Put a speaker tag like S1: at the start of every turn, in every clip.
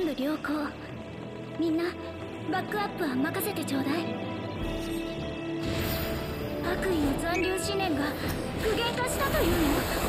S1: 幹部良好みんなバックアップは任せてちょうだい。悪意の残留思念が具現化したというの？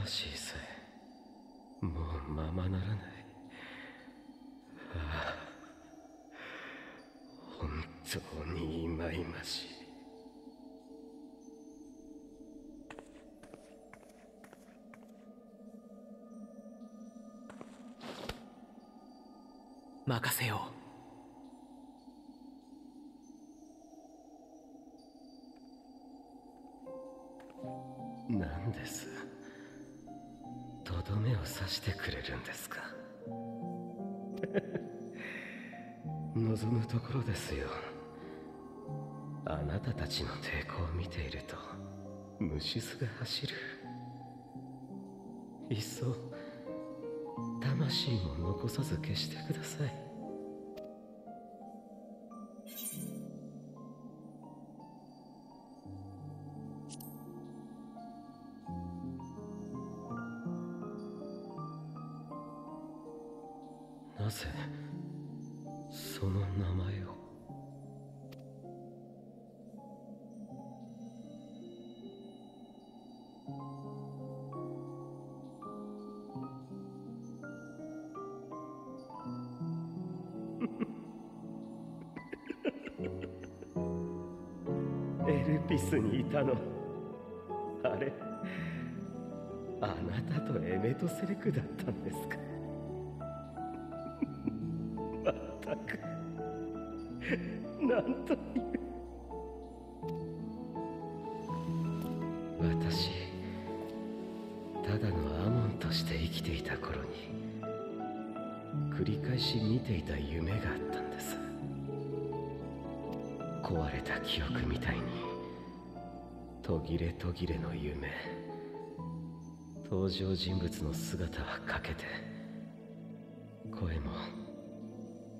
S2: 魂さえも
S3: うままならない。ああ本当に忌々しい。
S4: 任せよ
S3: う。何です？とさしてくれるんですか？望むところですよ。あなたたちの抵抗を見ていると虫巣が走る。いっそ魂も残さず消してください。ぜその名前を。エルピスにいたの。あれあなたとエメトセレクだったんですか。という私ただのアモンとして生きていた頃に繰り返し見ていた夢があったんです。壊れた記憶みたいに途切れ途切れの夢登場人物の姿は欠けて声も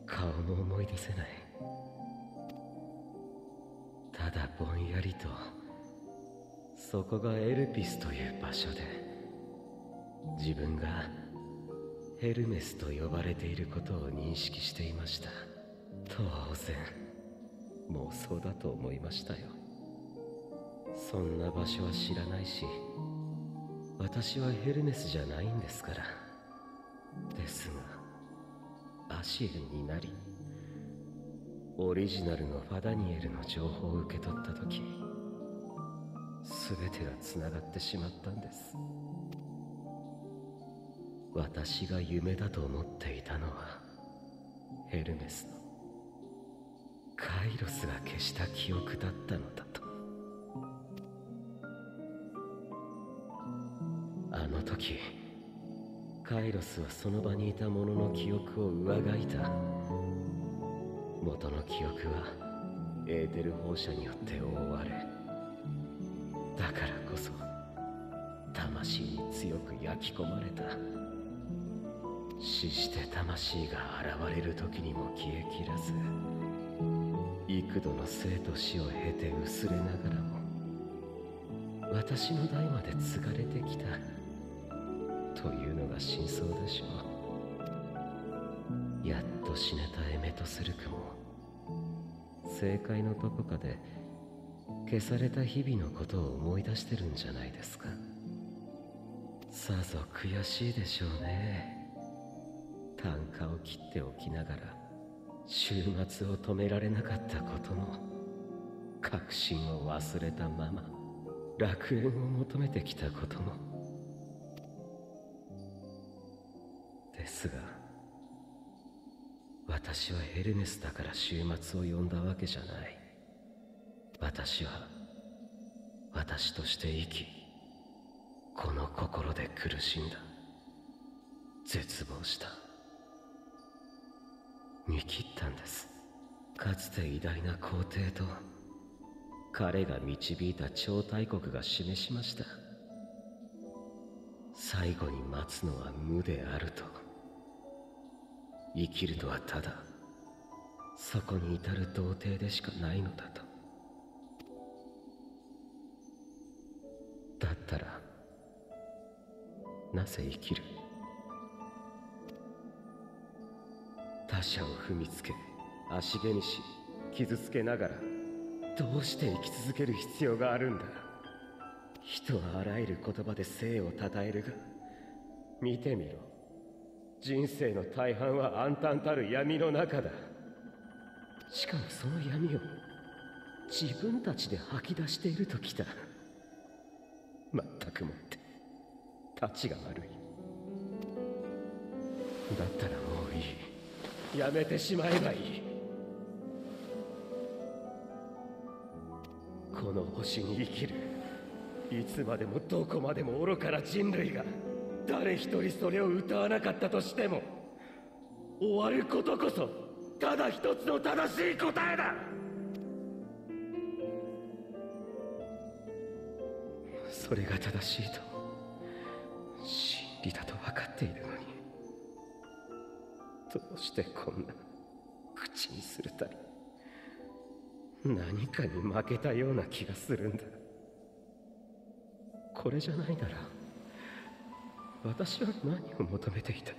S3: 顔も思い出せない。ぼんやりと。そこがエルピスという場所で自分がヘルメスと呼ばれていることを認識していました。当然妄想だと思いましたよ。そんな場所は知らないし私はヘルメスじゃないんですから。ですがアシエルになりオリジナルのファダニエルの情報を受け取った時全てがつながってしまったんです。私が夢だと思っていたのはヘルメスのカイロスが消した記憶だったのだと。あの時カイロスはその場にいた者の記憶を上書いた。元の記憶はエーテル放射によって覆われだからこそ魂に強く焼き込まれた。死して魂が現れる時にも消えきらず幾度の生と死を経て薄れながらも私の代まで継がれてきたというのが真相でしょう。やっと死ねたエメトスルクも。正解のどこかで消された日々のことを思い出してるんじゃないですか。さぞ悔しいでしょうね。単価を切っておきながら週末を止められなかったことの確信を忘れたまま楽園を求めてきたことも。ですが私はヘルメスだから週末を呼んだわけじゃない。私は私として生きこの心で苦しんだ。絶望した。見切ったんです。かつて偉大な皇帝と彼が導いた超大国が示しました。最後に待つのは無であると。生きるのはただそこに至る童貞でしかないのだと。だったらなぜ生きる？他者を踏みつけ足毛にし傷つけながらどうして生き続ける必要があるんだ？人はあらゆる言葉で生を称えるが見てみろ。人生の大半は暗淡たる闇の中だ。しかもその闇を自分たちで吐き出しているときた。まったくもって立ちが悪い。だったらもういい。やめてしまえばいい。この星に生きる。いつまでもどこまでも愚かな人類が。誰一人それを歌わなかったとしても終わることこそただ一つの正しい答えだ。それが正しいと真理だと分かっているのにどうしてこんな口にするたり何かに負けたような気がするんだ。これじゃないなら私は何を求めていた？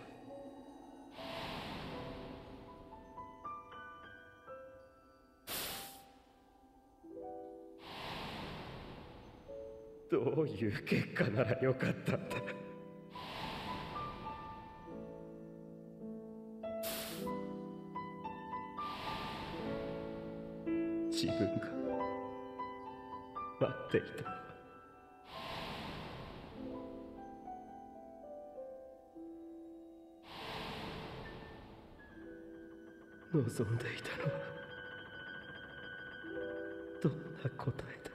S3: どういう結果ならよかったんだ？望んでいたの。はどんな答えだ。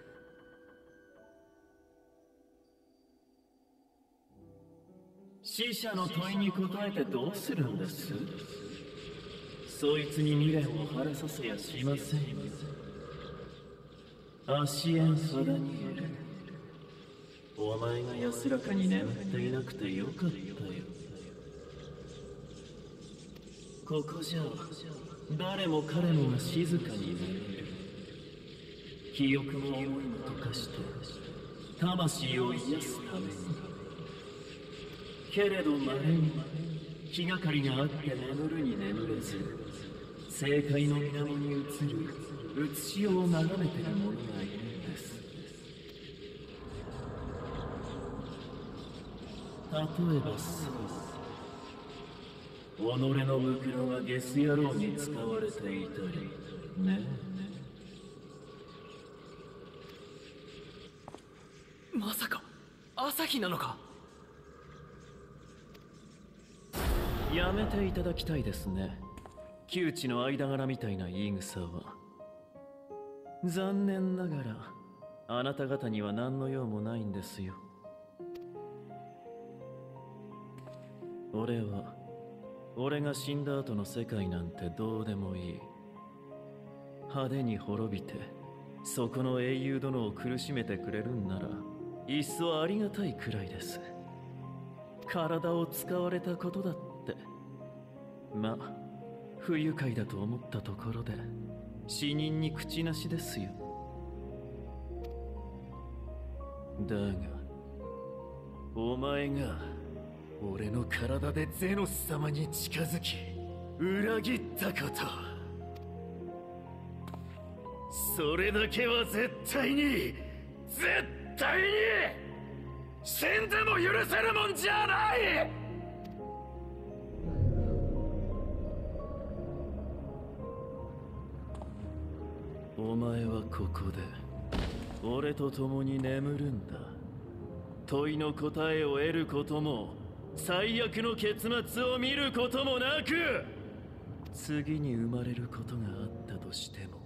S4: 死者の問いに答えてどうするんです？そいつに未練を晴れさせやしませんよ。足縁肌にいるお前が安らかに眠っていなくてよかったよ。ここじゃ。誰も彼もが静かに眠れる記憶も思いも溶かして魂を癒すために。けれど稀に気がかりがあって眠るに眠れず正解の水面に映る写しを眺めてる者がいるんです。例えばそう己の袋がゲス野郎に使われていたり。ね。
S5: まさか朝日なのか。
S4: やめていただきたいですね。窮地の間柄みたいな言い草は。残念ながらあなた方には何の用もないんですよ。俺は俺が死んだ後の世界なんてどうでもいい。派手に滅びてそこの英雄殿を苦しめてくれるんならいっそありがたいくらいです。体を使われたことだって。まあ不愉快だと思ったところで死人に口なしですよ。だがお前が俺の体でゼノス様に近づき裏切ったこと。それだけは絶対に絶対に死んでも許せるもんじゃない！お前はここで俺と共に眠るんだ。問いの答えを得ることも最悪の結末を見ることもなく次に生まれることがあったとしても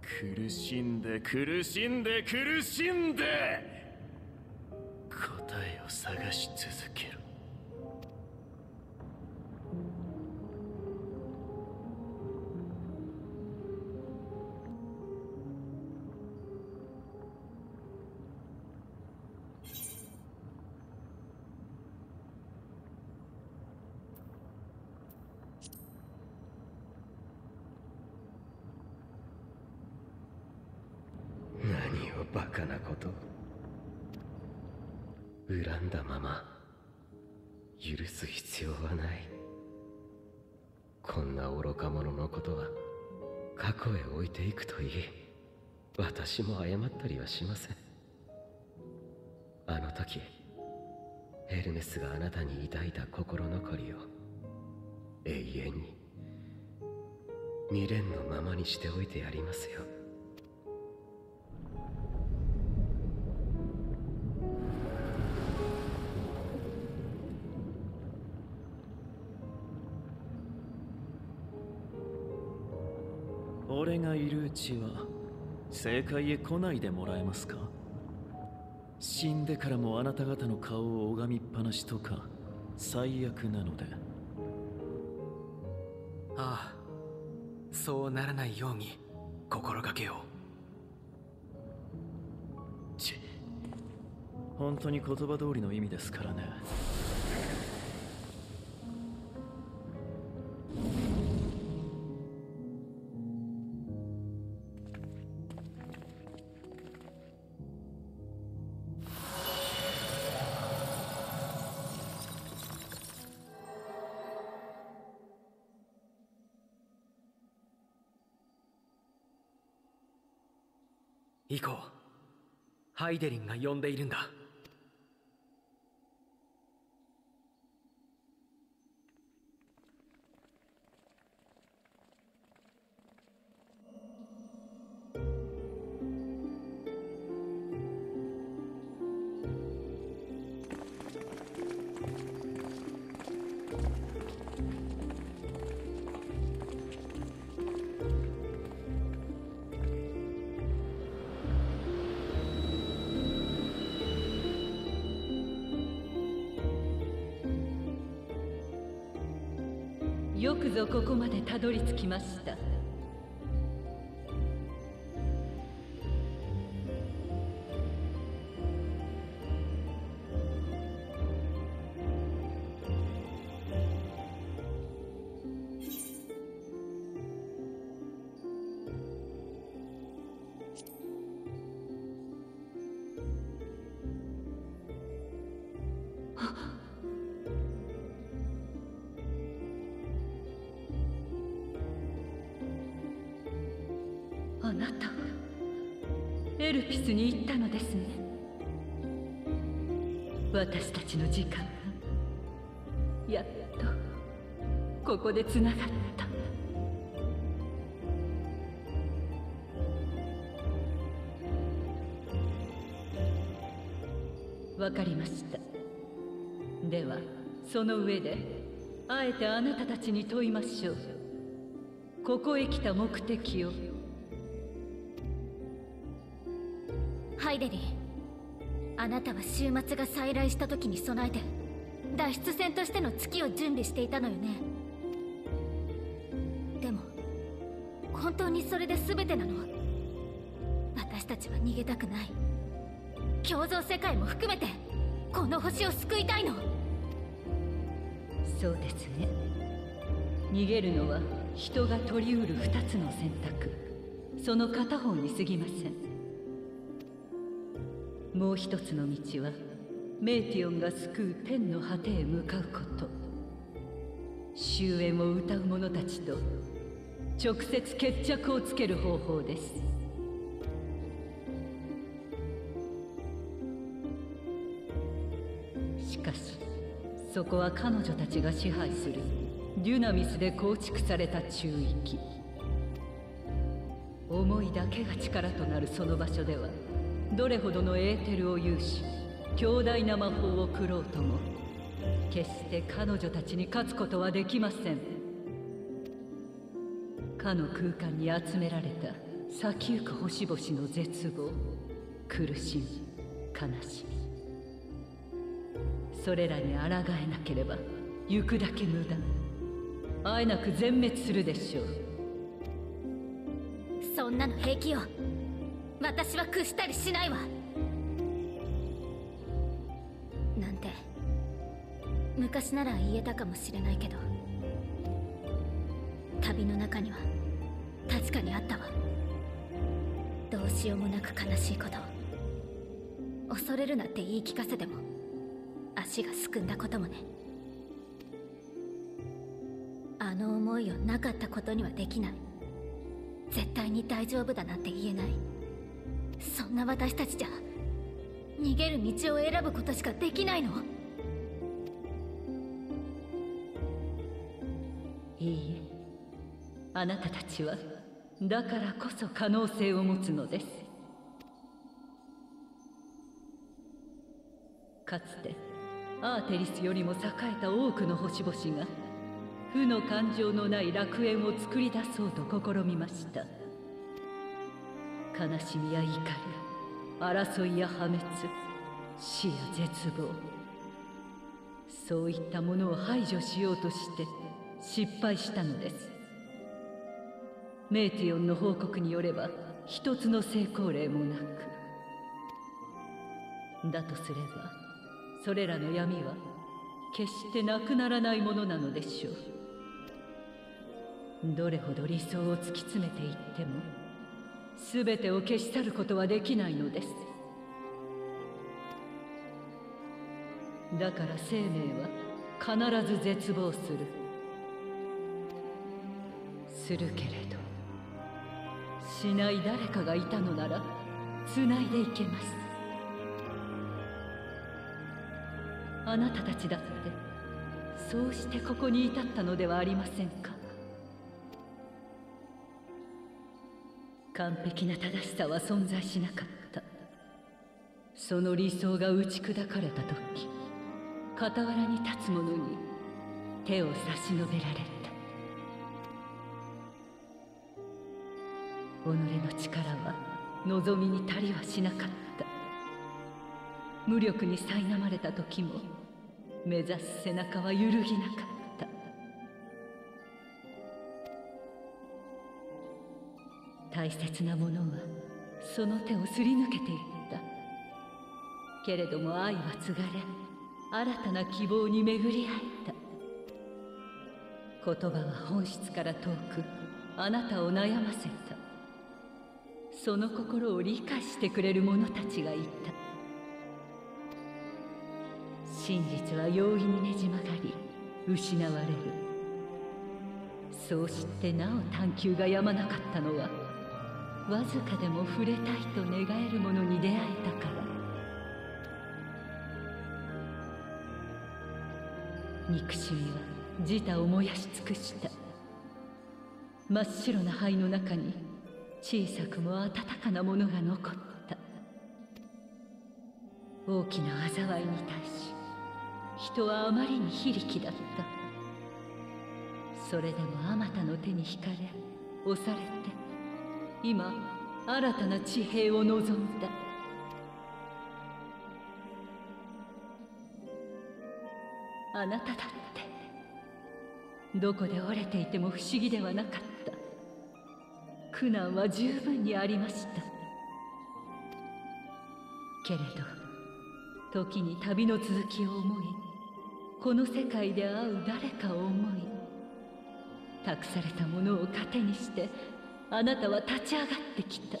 S4: 苦しんで苦しんで苦しんで答えを探し続け
S3: ろ。私も謝ったりはしません。あの時ヘルメスがあなたに抱いた心残りを永遠に未練のままにしておいてやりますよ。
S4: 俺がいるうちは正解へ来ないでもらえますか？死んでからもあなた方の顔を拝みっぱなしとか最悪なので。
S5: ああそうならないように心がけよ
S4: ち本当に言葉通りの意味ですからね
S5: アイデリンが呼んでいるんだ。
S6: くぞここまでたどり着きました。でつながった。わかりました。ではその上であえてあなたたちに問いましょう。ここへ来た目的を。
S1: ハイデリあなたは週末が再来した時に備えて脱出船としての月を準備していたのよね。本当にそれで全てなの？私たちは逃げたくない。共造世界も含めてこの星を救いたいの。
S6: そうですね。逃げるのは人が取りうる二つの選択。その片方に過ぎません。もう一つの道はメーティオンが救う天の果てへ向かうこと。終焉を歌う者たちと直接決着をつける方法です。しかしそこは彼女たちが支配するデュナミスで構築された中域。思いだけが力となるその場所ではどれほどのエーテルを有し強大な魔法を食ろうとも決して彼女たちに勝つことはできません。かの空間に集められた先行く星々の絶望。苦しみ悲しみ。それらに抗えなければ行くだけ無駄。あえなく全滅するでしょう。
S1: そんなの平気よ。私は屈したりしないわ。なんて昔なら言えたかもしれないけど。旅の中には確かにあったわ。どうしようもなく悲しいこと恐れるなって言い聞かせても足がすくんだこともね。あの思いをなかったことにはできない。絶対に大丈夫だなんて言えない。そんな私たちじゃ逃げる道を選ぶことしかできないの。
S6: あなたたちはだからこそ可能性を持つのです。かつてアーテリスよりも栄えた多くの星々が負の感情のない楽園を作り出そうと試みました。悲しみや怒り争いや破滅死や絶望。そういったものを排除しようとして失敗したのです。メーティオンの報告によれば一つの成功例もなくだとすればそれらの闇は決してなくならないものなのでしょう。どれほど理想を突き詰めていっても全てを消し去ることはできないのです。だから生命は必ず絶望する。するけれどしない誰かがいたのなら繋いでいけます。あなたたちだってそうしてここに至ったのではありませんか。完璧な正しさは存在しなかった。その理想が打ち砕かれた時傍らに立つ者に手を差し伸べられた己の力は望みに足りはしなかった。無力に苛まれた時も目指す背中は揺るぎなかった。大切なものはその手をすり抜けていった。けれども愛は継がれ新たな希望に巡り合った。言葉は本質から遠くあなたを悩ませた。その心を理解してくれる者たちがいた。真実は容易にねじ曲がり失われる。そうしてなお探求がやまなかったのはわずかでも触れたいと願えるものに出会えたから。憎しみは自他を燃やし尽くした。真っ白な灰の中に小さくも温かなものが残った。大きな災いに対し人はあまりに非力だった。それでもあまたの手に引かれ押されて今新たな地平を望んだ。あなただってどこで折れていても不思議ではなかった。苦難は十分にありました。けれど時に旅の続きを思いこの世界で会う誰かを思い託されたものを糧にしてあなたは立ち上がってきた。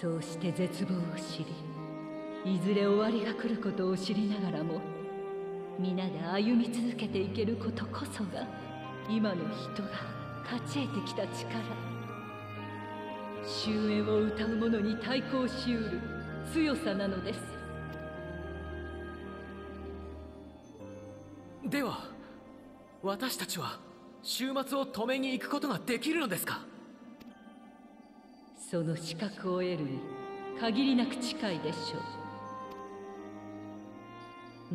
S6: そうして絶望を知りいずれ終わりが来ることを知りながらも皆で歩み続けていけることこそが今の人が勝ち得てきた力。終焉を歌う者に対抗しうる強さなのです。
S5: では私たちは週末を止めに行くことができるのですか？
S6: その資格を得るに限りなく近いでしょ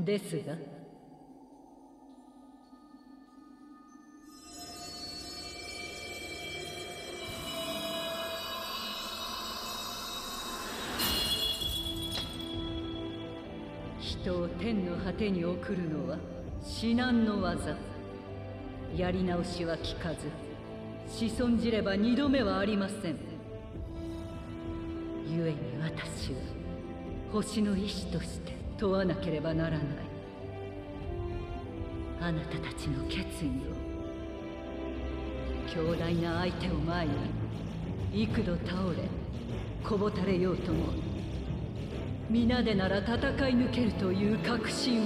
S6: う。ですが人を天の果てに送るのは至難の技やり直しは効かず子孫じれば二度目はありません。故に私は星の意志として問わなければならない。あなたたちの決意を強大な相手を前に幾度倒れこぼたれようとも皆でなら戦い抜けるという確信を。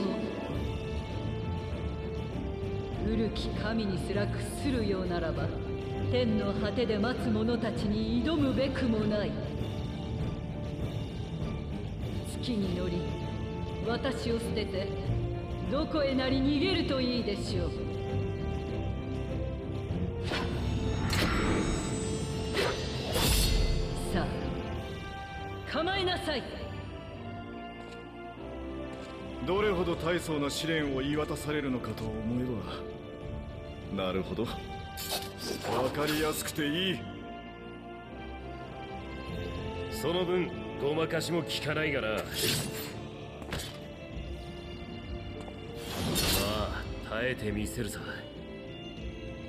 S6: 古き神にすら屈するようならば天の果てで待つ者たちに挑むべくもない。月に乗り私を捨ててどこへなり逃げるといいでしょう。さあ構えなさい。
S7: どれほど大層な試練を言い渡されるのかと思えば。なるほど。わかりやすくていい。
S3: その分ごまかしも効かないがな。まあ耐えてみせるさ。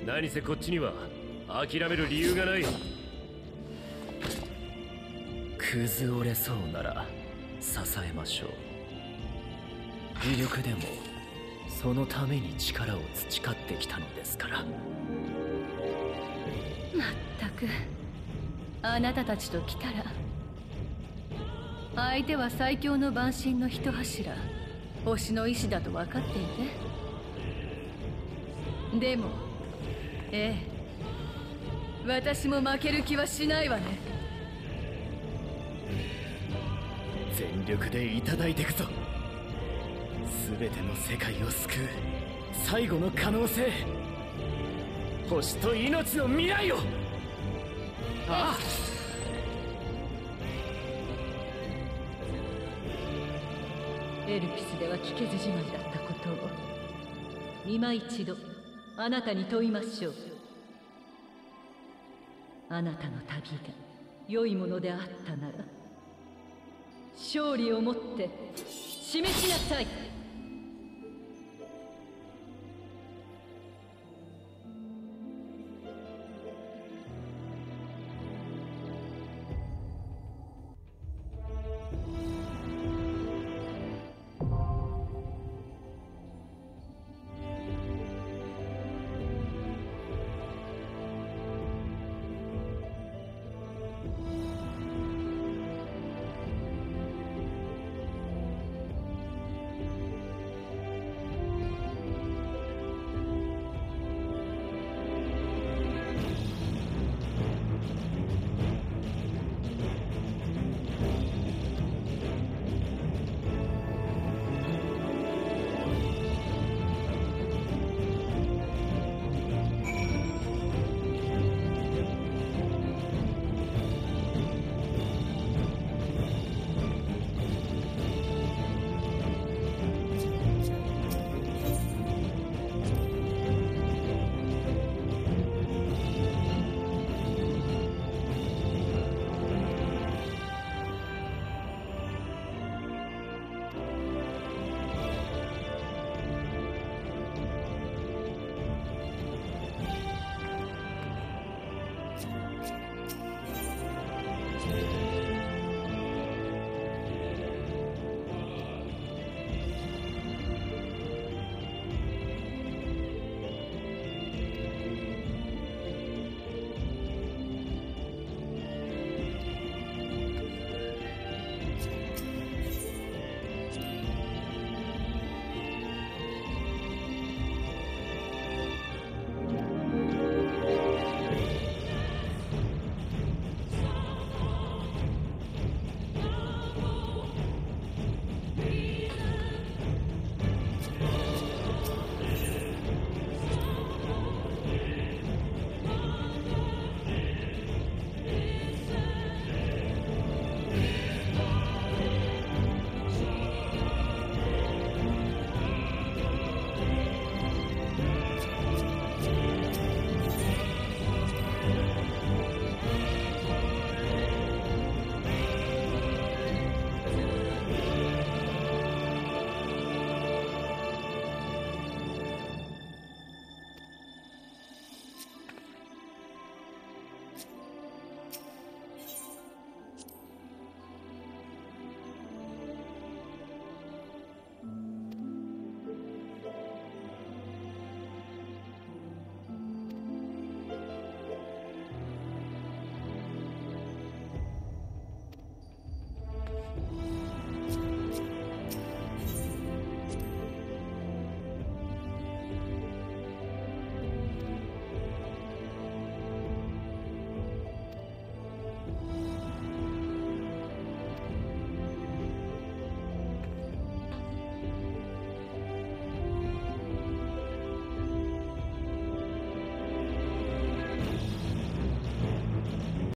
S3: 何せこっちには諦める理由がない。
S4: くず折れそうなら支えましょう微力でもそのために力を培ってきたのですから。
S6: まったく。あなたたちと来たら。相手は最強の万神の一柱。星の意志だと分かっていて。でもええ。私も負ける気はしないわね。
S4: 全力でいただいていくぞ全ての世界を救う最後の可能性。星と命の未来を。
S5: ああ。
S6: エルピスでは聞けずじまいだったことを今一度あなたに問いましょう。あなたの旅が良いものであったなら勝利をもって示しなさい。